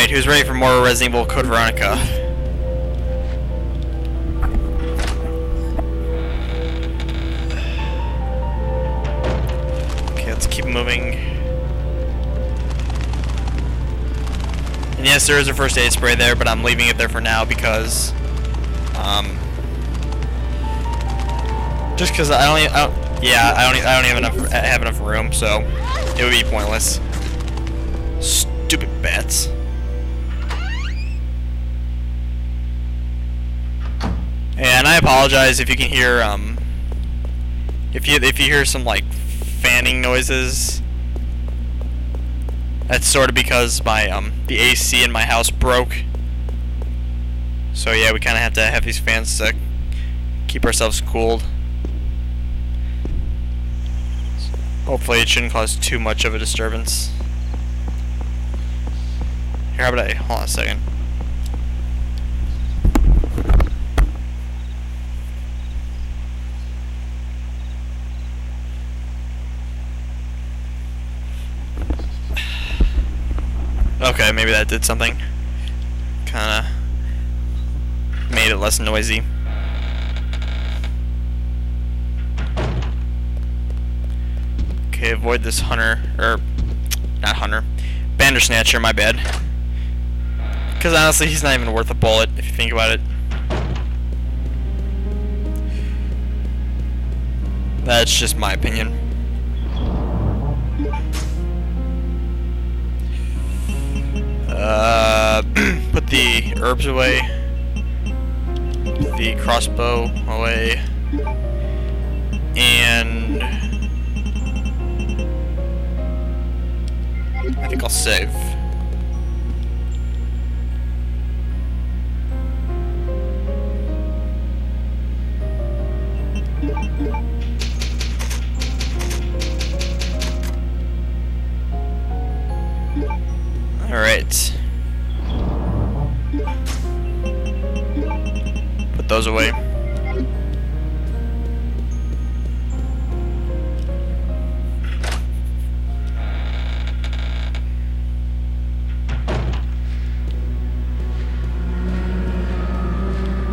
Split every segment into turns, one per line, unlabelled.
Alright, who's ready for more Resident Evil Code Veronica? Okay, let's keep moving. And yes, there is a first aid spray there, but I'm leaving it there for now because, um, just because I don't, I don't, yeah, I don't, I don't have enough, have enough room, so it would be pointless. Stupid bats. And I apologize if you can hear um if you if you hear some like fanning noises. That's sort of because my um the AC in my house broke. So yeah, we kind of have to have these fans to keep ourselves cooled. Hopefully it shouldn't cause too much of a disturbance. Here, how about I hold on a second. Okay, maybe that did something. Kinda made it less noisy. Okay, avoid this hunter, or not hunter, Bandersnatcher, my bad. Because honestly, he's not even worth a bullet if you think about it. That's just my opinion. Uh, put the herbs away. The crossbow away. And I think I'll save. Alright. Those away.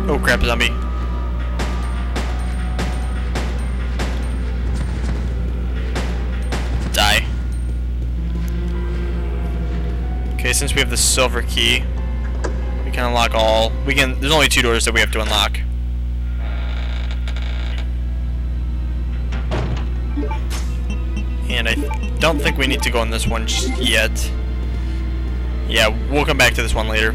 Oh crap, zombie. Die. Okay, since we have the silver key, we can unlock all. We can. There's only two doors that we have to unlock. And I don't think we need to go in this one just yet. Yeah, we'll come back to this one later.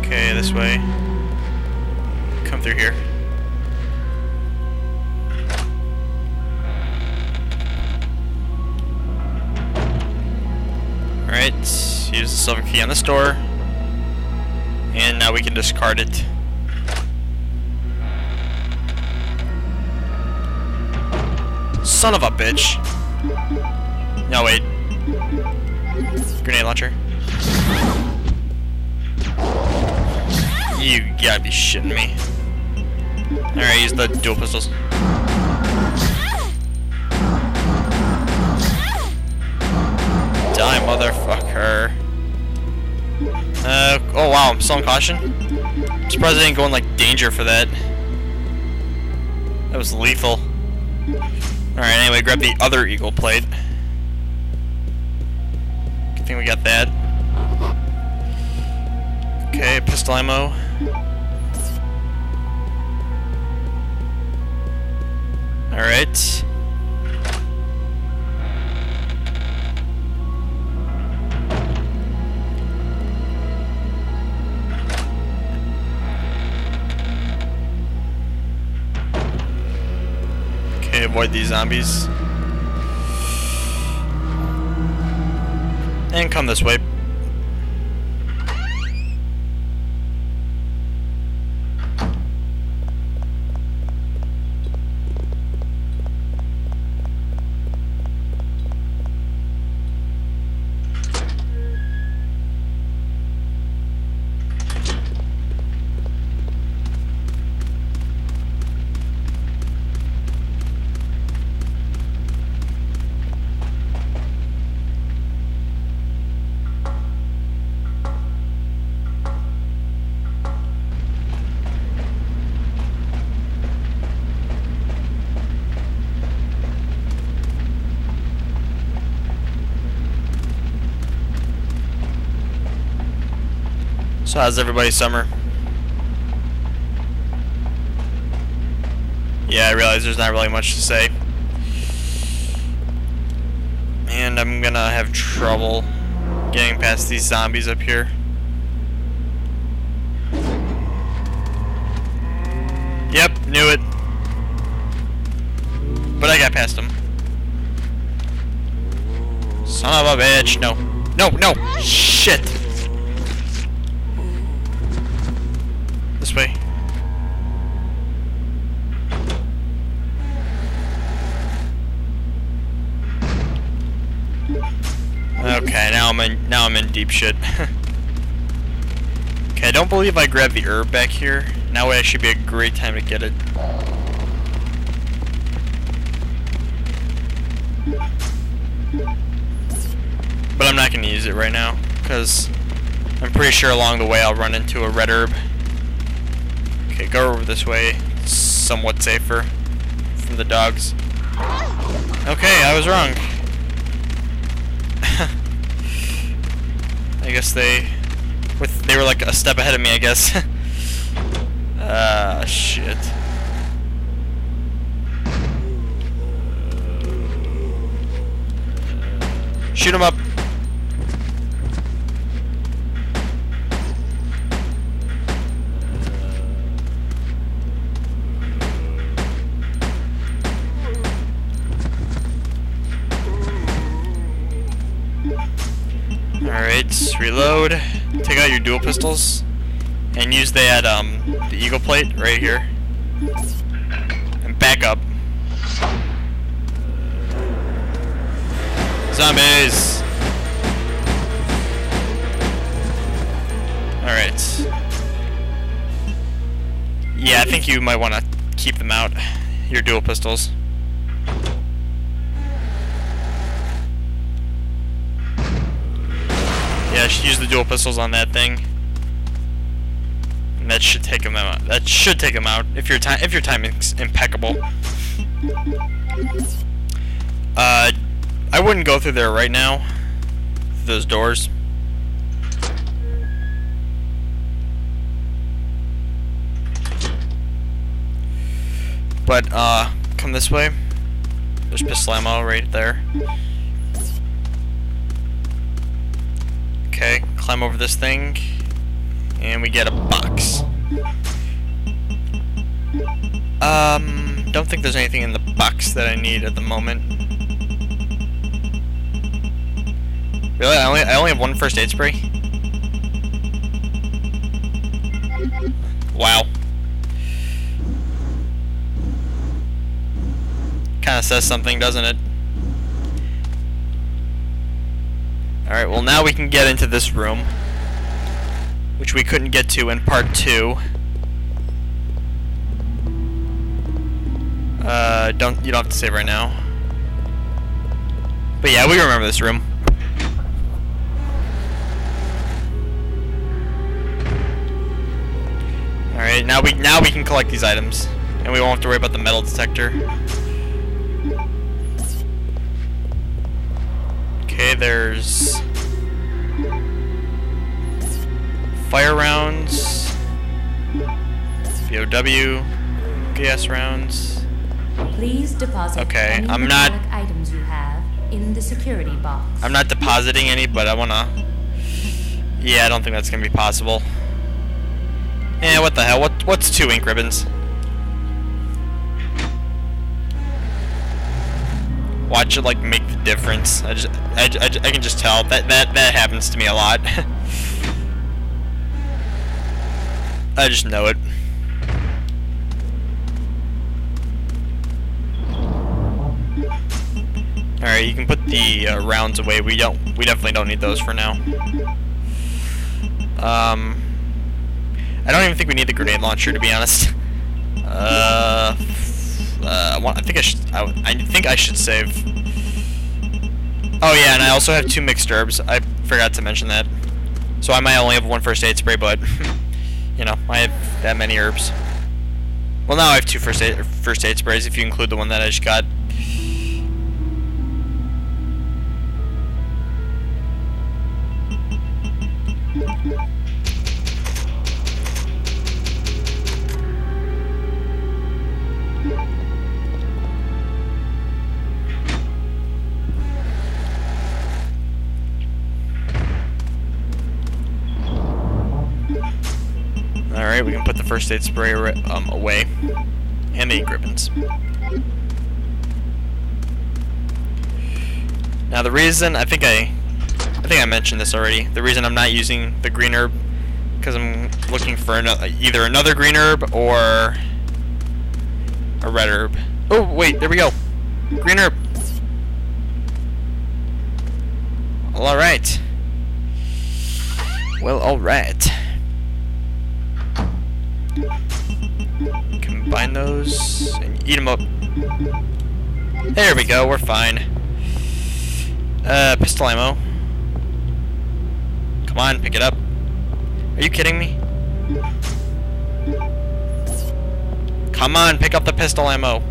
Okay, this way. Through here. Alright, use the silver key on this door. And now we can discard it. Son of a bitch. No, wait. Grenade launcher. You gotta be shitting me. Alright, use the dual pistols. Die, motherfucker. Uh, oh wow, I'm still in caution? I'm surprised I didn't go in, like, danger for that. That was lethal. Alright, anyway, grab the other eagle plate. Good thing we got that. Okay, pistol ammo. Alright. Okay, avoid these zombies. And come this way. So how's everybody's summer? Yeah, I realize there's not really much to say. And I'm gonna have trouble getting past these zombies up here. Yep, knew it. But I got past them. Son of a bitch. No. No, no. Shit. This way. Okay, now I'm in now I'm in deep shit. okay, I don't believe I grabbed the herb back here. Now would actually be a great time to get it. But I'm not going to use it right now, because I'm pretty sure along the way I'll run into a red herb. Okay, go over this way. somewhat safer from the dogs. Okay, I was wrong. I guess they with they were like a step ahead of me, I guess. Ah, uh, shit. Shoot him up. Reload. Take out your dual pistols. And use that, um, the eagle plate right here. And back up. Zombies! Alright. Yeah, I think you might want to keep them out. Your dual pistols. Yeah, use the dual pistols on that thing. And that should take him out. That should take him out if your time if your timing's impeccable. Uh, I wouldn't go through there right now. Those doors. But uh, come this way. There's pistol ammo right there. Climb over this thing, and we get a box. Um, don't think there's anything in the box that I need at the moment. Really? I only, I only have one first aid spray? Wow. Kinda says something, doesn't it? Alright, well now we can get into this room. Which we couldn't get to in part 2. Uh, don't, you don't have to save right now. But yeah, we remember this room. Alright, now we now we can collect these items. And we won't have to worry about the metal detector. Okay, there's fire rounds, BOW, gas rounds.
Please deposit
okay, any I'm not
items you have in the security box.
I'm not depositing any, but I wanna. Yeah, I don't think that's gonna be possible. Yeah, what the hell? What what's two ink ribbons? watch it like make the difference. I just, I, I, I can just tell that that that happens to me a lot. I just know it. Alright, you can put the uh, rounds away. We don't. We definitely don't need those for now. Um, I don't even think we need the grenade launcher to be honest. Uh, uh, I think I should. I, I think I should save. Oh yeah, and I also have two mixed herbs. I forgot to mention that. So I might only have one first aid spray, but you know, I have that many herbs. Well, now I have two first aid first aid sprays if you include the one that I just got. Alright, we can put the first aid spray um, away. And the ink ribbons. Now the reason, I think I, I think I mentioned this already. The reason I'm not using the green herb, because I'm looking for another, either another green herb or a red herb. Oh wait, there we go. Green herb. Well, all right. Well, all Combine those and eat them up. There we go. We're fine. Uh, pistol ammo. Come on, pick it up. Are you kidding me? Come on, pick up the pistol ammo.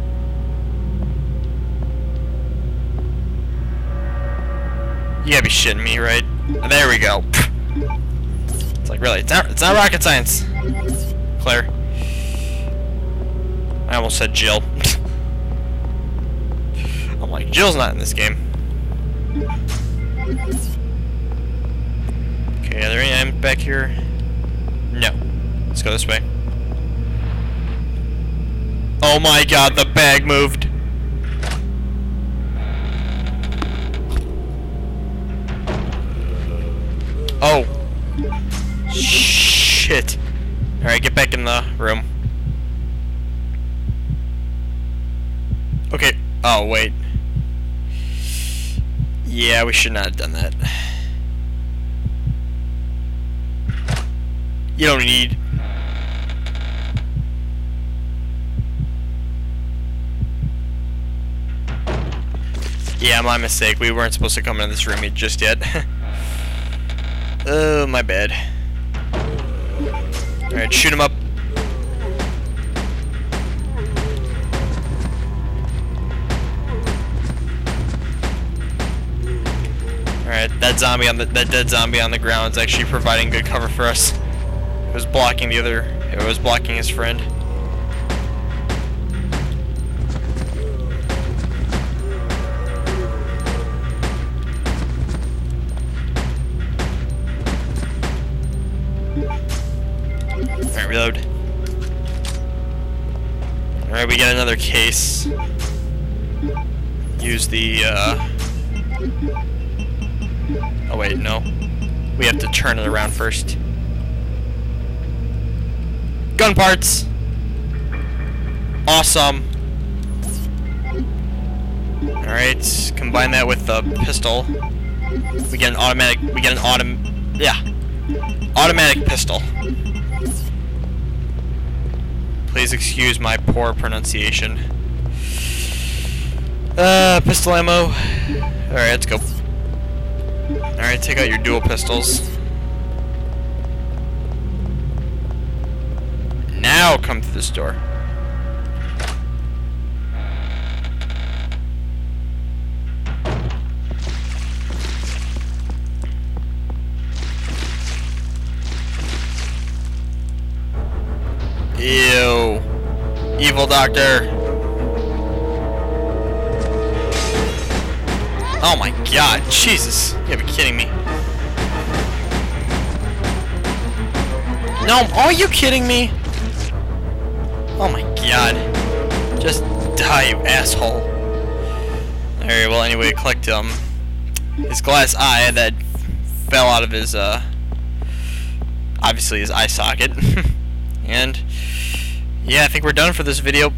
You gotta be shitting me, right? There we go. It's like really, it's not, it's not rocket science. Claire. I almost said Jill. I'm like, Jill's not in this game. Okay, are there any items back here? No. Let's go this way. Oh my god, the bag moved. Oh. Shit. Alright, get back in the room. Okay. Oh, wait. Yeah, we should not have done that. You don't need... Yeah, my mistake. We weren't supposed to come in this room just yet. oh, my bad. Alright, shoot him up. That zombie on the that dead zombie on the ground is actually providing good cover for us. It was blocking the other it was blocking his friend. Alright, reload. Alright, we got another case. Use the, uh... Wait, no. We have to turn it around first. Gun parts! Awesome. Alright, combine that with the pistol. We get an automatic, we get an autom, yeah. Automatic pistol. Please excuse my poor pronunciation. Uh, pistol ammo. Alright, let's go. Alright, take out your dual pistols. Now come through this door. Ew. Evil doctor. Oh my god, Jesus. You gotta be kidding me. No, are you kidding me? Oh my god. Just die, you asshole. Alright, well anyway, collect um his glass eye that fell out of his uh obviously his eye socket. and yeah, I think we're done for this video.